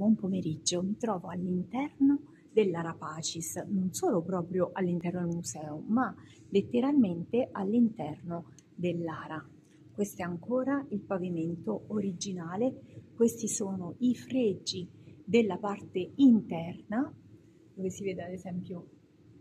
buon pomeriggio, mi trovo all'interno della Rapacis, non solo proprio all'interno del museo, ma letteralmente all'interno dell'ara. Questo è ancora il pavimento originale, questi sono i fregi della parte interna, dove si vede ad esempio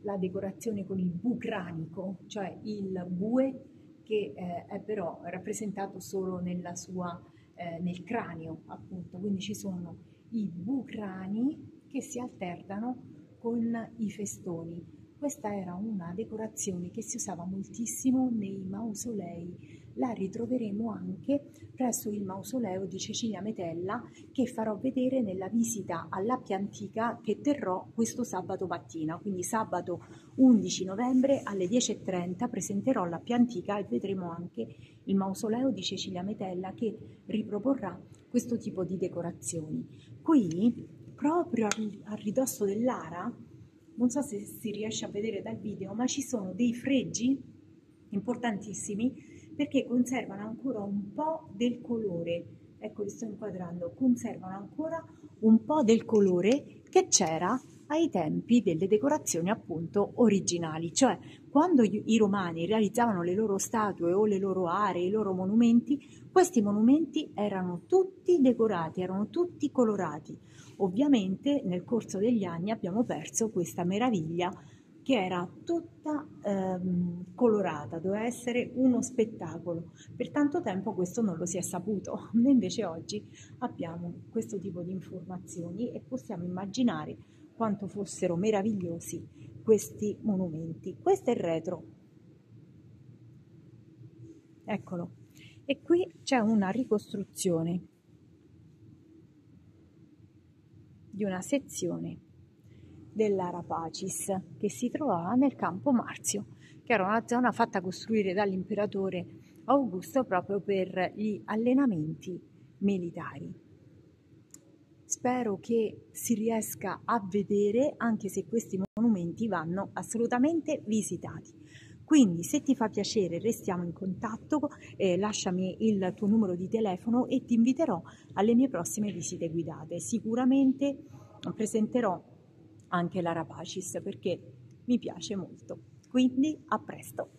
la decorazione con il bucranico, cioè il bue che eh, è però rappresentato solo sua, eh, nel cranio, appunto, quindi ci sono i bucrani che si alternano con i festoni. Questa era una decorazione che si usava moltissimo nei mausolei. La ritroveremo anche presso il mausoleo di Cecilia Metella che farò vedere nella visita all'Appia Antica che terrò questo sabato mattina. Quindi sabato 11 novembre alle 10.30 presenterò l'Appia Antica e vedremo anche il mausoleo di Cecilia Metella che riproporrà questo tipo di decorazioni. Qui, proprio a ridosso dell'ara, non so se si riesce a vedere dal video, ma ci sono dei fregi importantissimi perché conservano ancora un po' del colore. Ecco, li sto inquadrando, conservano ancora un po' del colore che c'era ai tempi delle decorazioni appunto originali, cioè quando i romani realizzavano le loro statue o le loro aree, i loro monumenti, questi monumenti erano tutti decorati, erano tutti colorati. Ovviamente nel corso degli anni abbiamo perso questa meraviglia che era tutta ehm, colorata, doveva essere uno spettacolo. Per tanto tempo questo non lo si è saputo, invece oggi abbiamo questo tipo di informazioni e possiamo immaginare quanto fossero meravigliosi questi monumenti. Questo è il retro. Eccolo. E qui c'è una ricostruzione di una sezione dell'Arapacis che si trovava nel campo Marzio, che era una zona fatta costruire dall'imperatore Augusto proprio per gli allenamenti militari. Spero che si riesca a vedere anche se questi monumenti vanno assolutamente visitati. Quindi se ti fa piacere restiamo in contatto, eh, lasciami il tuo numero di telefono e ti inviterò alle mie prossime visite guidate. Sicuramente presenterò anche la Rapacis perché mi piace molto. Quindi a presto!